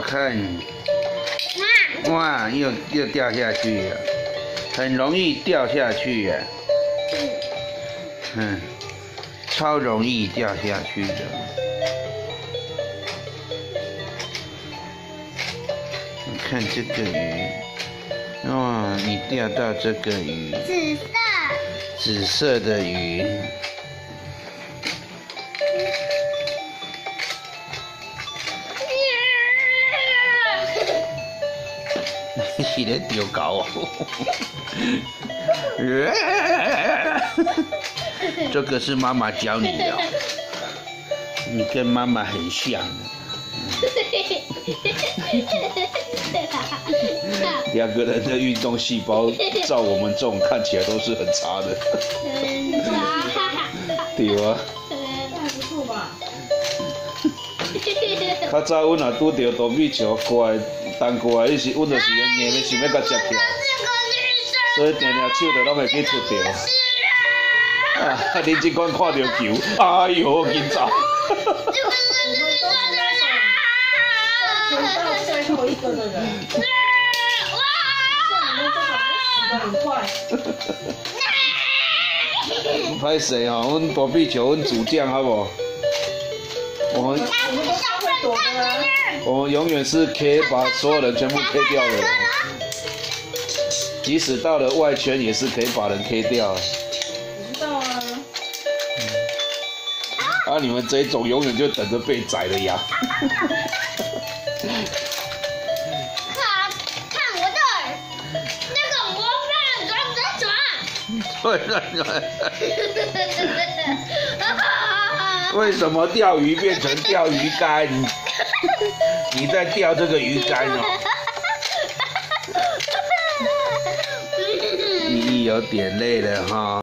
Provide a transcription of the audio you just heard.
看，哇，又又掉下去。了，很容易掉下去呀，嗯，超容易掉下去的。你看这个鱼，哇，你钓到这个鱼，紫色，紫色的鱼。你在丢高哦！这个是妈妈教你的，你跟妈妈很像。两个人的运动细胞，照我们这种看起来都是很差的。对啊。还不错吧？较早阮若拄着躲米球过来，弹过来，伊是阮就是用硬的想要甲接起来，所以定定手就拢会去出着。啊，恁即款看到球，哎呦，紧张。捡到最后一个的人，像你们这种死的很快。歹势吼，阮大米球，阮主将好无？我们我们永远是可以把所有人全部 K 掉的人，即使到了外圈也是可以把人 K 掉。我知道啊。啊，你们这一种永远就等着被宰了呀！看，看我这儿，那个模范转转转。对 对 对，为什么钓鱼变成钓鱼竿？你在钓这个鱼竿哦，依依有点累了哈。